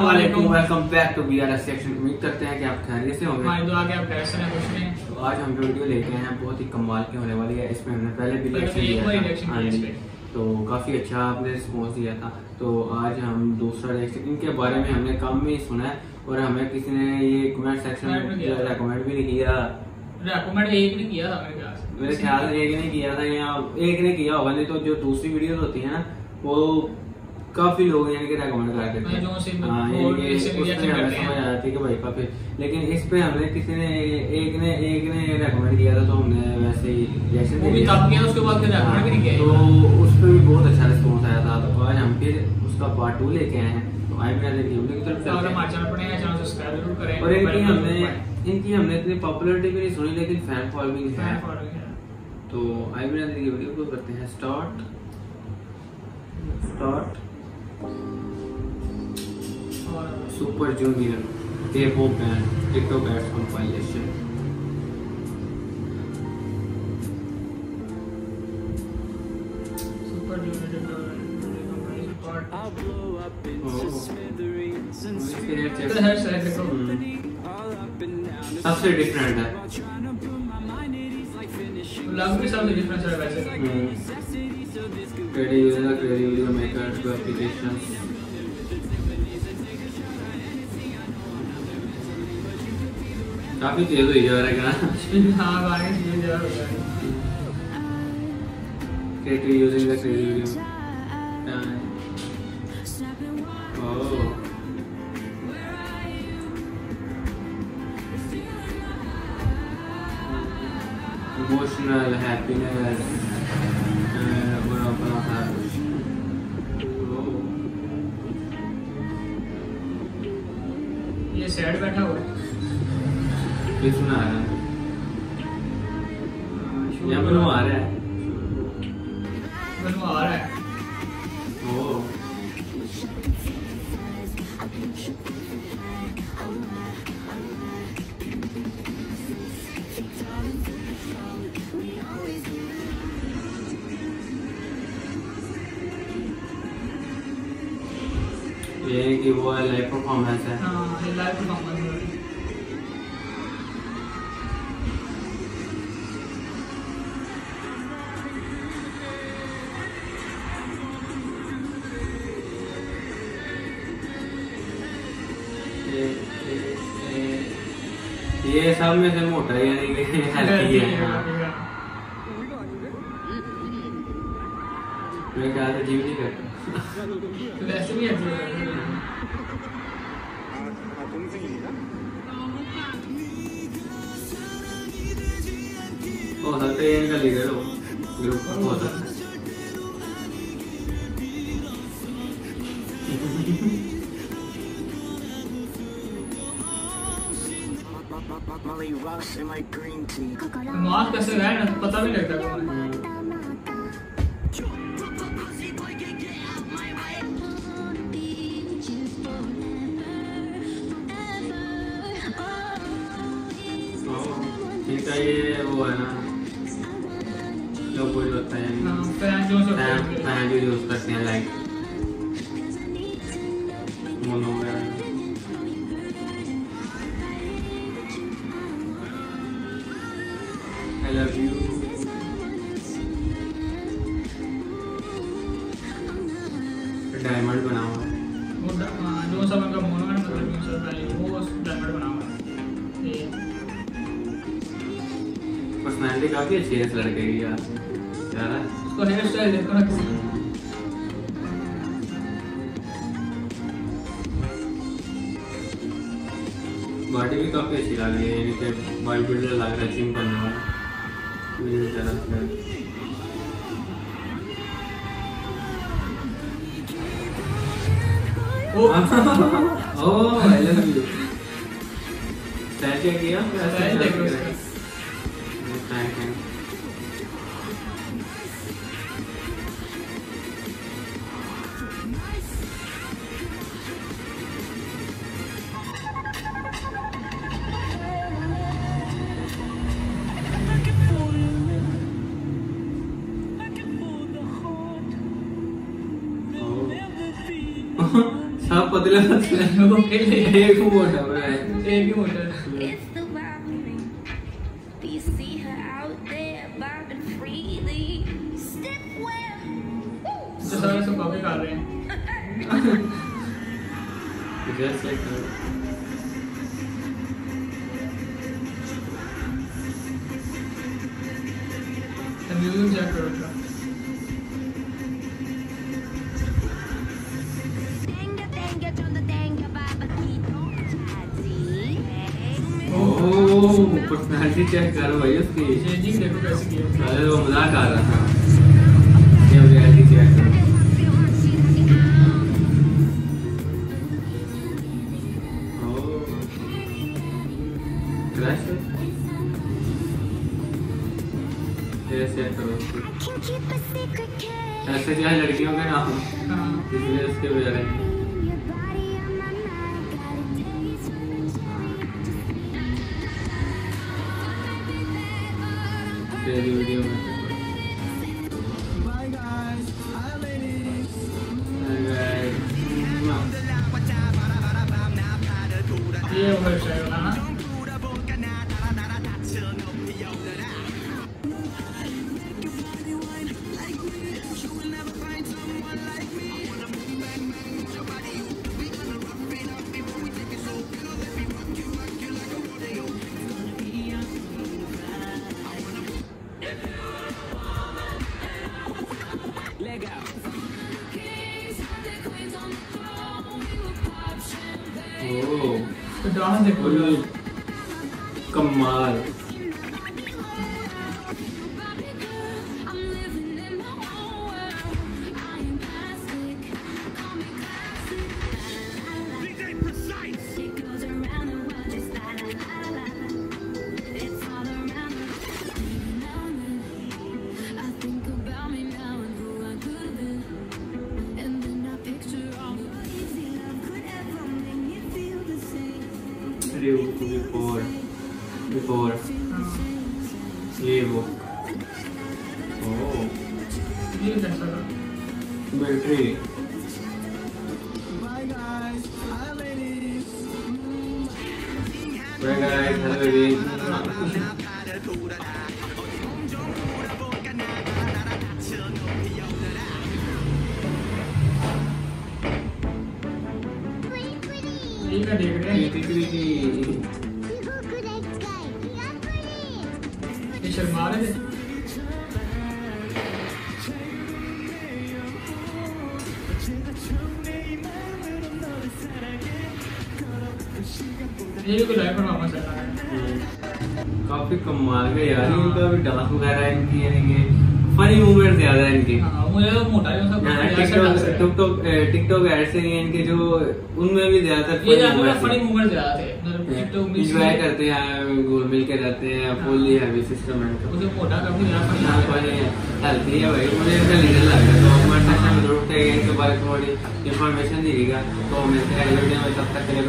वालेकुम welcome back to BRS section उम्मीद करते हैं कि आप खैरियत से होंगे। हमारी दुआ के आप हैं खुश रहें तो आज हम जो वीडियो लेके आए हैं बहुत ही कमाल की होने वाली है। इसमें हमने पहले भी बार दिया reaction था। हाँ। तो काफ़ी अच्छा आपने रिस्पॉन्स दिया था। तो आज हम दूसरा रिएक्शन इनके बारे में हमने कम ही सुना है और हमें किसी ने ये कमेंट सेक्शन में रेकमेंड भी नहीं किया। रेकमेंड एक ने किया था मेरे ख्याल मेरे ख्याल से एक ने किया था या एक ने किया होगा नहीं तो जो दूसरी वीडियो होती है ना वो काफ़ी लोग यानी कि रेकमेंड कर देते हाँ, हैं हाँ, यानी उसमें हमें करते हैं। समझ आ जाती है कि भाई काफ़ी लेकिन इस पे हमने किसी ने एक ने एक ने रेकमेंड किया था तो हमने वैसे ही रिएक्शन वो भी तब किया उसके बाद फिर रेकमेंड भी नहीं किया। तो उस पे भी बहुत अच्छा रिस्पॉन्स आया था। तो आज हम फिर उसका पार्ट टू लेके आए हैं। तो आई मेरा वीडियो की तरफ़ चलते हैं चैनल पर नए हैं चैनल सब्सक्राइब ज़रूर करें। और इनकी हमने इनकी हमने इतनी पॉपुलैरिटी भी नहीं सुनी लेकिन फ़ैन फॉलोइंग है। है। तो आई मेरा वीडियो को करते हैं start start super junior Oh. तो हर साइड देखो हम्म। सबसे डिफरेंट है लग भी सब डिफरेंस है वैसे credit user credit video maker to application काफ़ी तेज हुई जा रहा है गाना हाँ गाने ये जरा हो गया credit using the credit video oh ये सैड बैठा हुआ है। ये सुना आ रहा है यहाँ पर वो आ रहा है। बनवा आ रहा है। ये है कि वो लाइव परफॉर्मेंस है। हाँ लाइव परफॉर्मेंस है। ये ये- ये सब में से मोटा यानी कि हेल्थी है हाँ। मेरे ख्याल से जिम नहीं करता। तो वैसे भी अच्छी है सकता है ये इनका लीडर हो ग्रुप का हो। सकता है my मास्क कैसे गया ना पता भी लगता कौन है। ठीक ये वो है ना जो कोई होता है फ़ैन यूज़ करते हैं। लाइक मोनो वगैरह आई लव यू डायमंड बना हुआ है। वो हाँ, जो सब उनका पर्सनालिटी काफ़ी अच्छी है इस लड़के की यार। यार उसको हेयर स्टाइल देखो ना बॉडी भी काफ़ी अच्छी लग रही है यानी कि बॉडी बिल्डर लग रहा है जिम करने वाला। ओ। ओह आई लव यू क्या? किया सब पतले पतले वो अकेले हैं। एक मोटा हुआ है एक ही motor It's the robbery. Do you personality check करो भाई उसकी। है अरे वो मज़ाक आ रहा था। ये रियलिटी चेक करो. ऐसे क्या लड़कियों के नाम? हाँ। इसलिए उसके वजह तो डांस देखो। कमाल। बिफोर बिफोर ये वो ओह ये कैसा था military Bye guys, I made it. ये क्या देख रहे हैं ये शर्मा रहे थे ये कोई लाइव परफॉर्मेंस है काफ़ी कमाल के यार इनका भी डांस वगैरह इनकी यानी फनी मूवमेंट ज़्यादा है इनकी। हाँ मुझे तो मोटा है टिकटॉक टिकटॉक ही हैं इनके जो उनमें भी ज़्यादातर फनी मूवमेंट ज़्यादा थे टिकटॉक में इंजॉय करते हैं मिल के रहते हैं फुल्ली हैवी सिस्टम है मुझे मोटा काफ़ी ज़्यादा हाँ, फनी कोई हेल्थी है भाई। मुझे इसका लीडर लग रहा है तो हमारे सेशन में ज़रूर थे इनके बारे में थोड़ी इन्फॉर्मेशन दीजिएगा तो मिलते हैं अगले वीडियो में तब तक के लिए